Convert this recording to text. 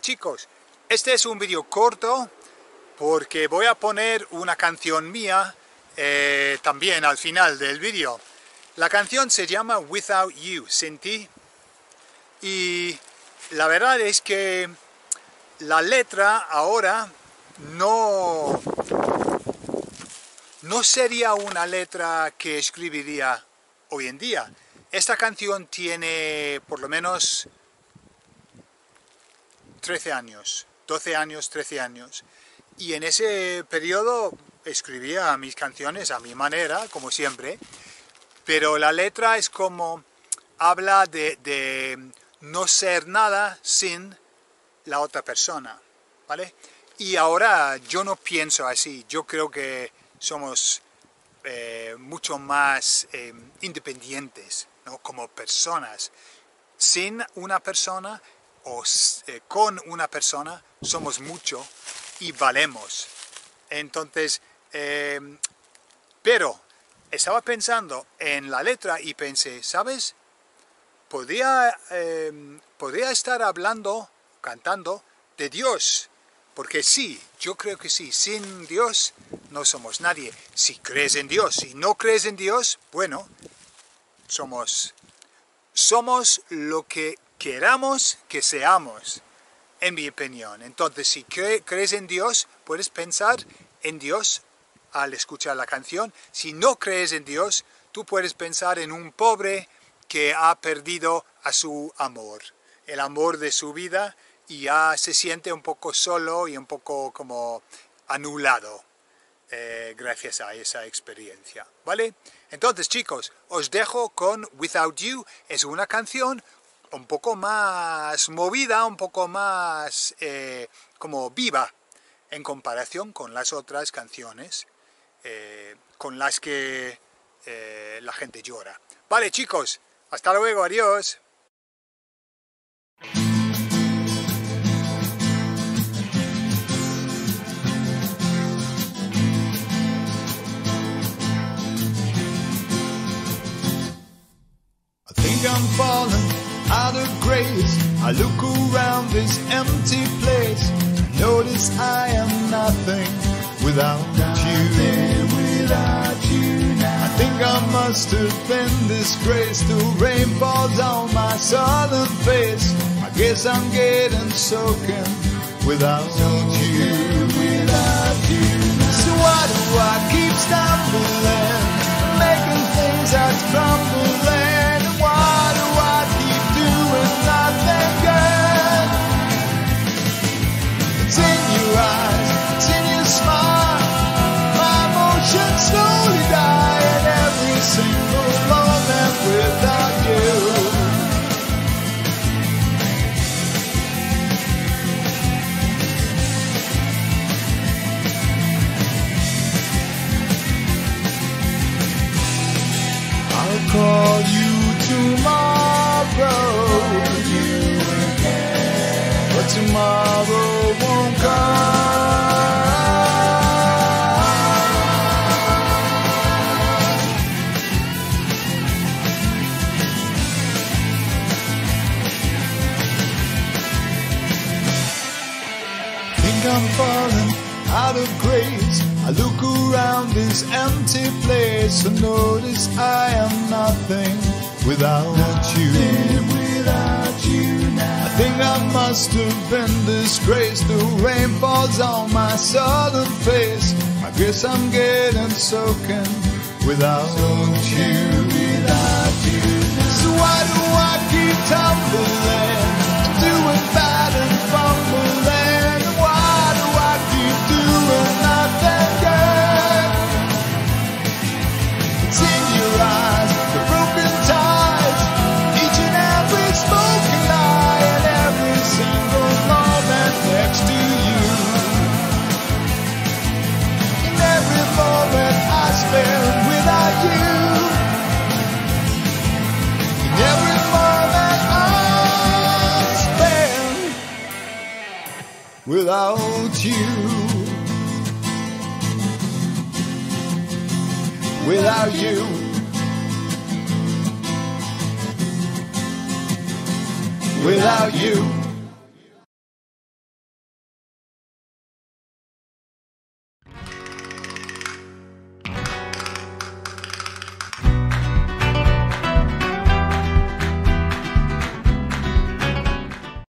chicos, este es un vídeo corto porque voy a poner una canción mía eh, también al final del vídeo. La canción se llama Without You, sin ti. Y la verdad es que la letra ahora no, no sería una letra que escribiría hoy en día. Esta canción tiene por lo menos 13 años, 12 años, 13 años. Y en ese periodo escribía mis canciones a mi manera, como siempre, pero la letra es como habla de, no ser nada sin la otra persona, ¿vale? Y ahora yo no pienso así, yo creo que somos eh, mucho más eh, independientes ¿no? como personas. Sin una persona eh, con una persona somos mucho y valemos. Entonces, em, pero estaba pensando en la letra y pensé, ¿sabes? Podría, podría estar hablando, cantando de Dios, porque sí, yo creo que sí, sin Dios no somos nadie. Si crees en Dios, si no crees en Dios, bueno, somos, somos lo que queramos que seamos, en mi opinión. Entonces, si crees en Dios, puedes pensar en Dios al escuchar la canción. Si no crees en Dios, tú puedes pensar en un pobre que ha perdido a su amor, el amor de su vida, y ya se siente un poco solo y un poco como anulado eh, gracias a esa experiencia, ¿vale? Entonces chicos, os dejo con Without You, es una canción un poco más movida, un poco más eh, como viva en comparación con las otras canciones eh, con las que la gente llora. Vale chicos, hasta luego, adiós. Of grace. I look around this empty place. Notice I am nothing without you. Without you now. I think I must have been disgraced. The rain falls on my southern face. I guess I'm getting soaking without you. Without you. now. So why do I keep stumbling, call you tomorrow. But tomorrow won't come. Think I'm falling out of grace I look around this empty place and notice I am nothing without you. Without you now. I think I must have been disgraced. The rain falls on my southern face. I guess I'm getting soaking without you. Without you. So why do I keep tumbling, without you. Without you. Without you.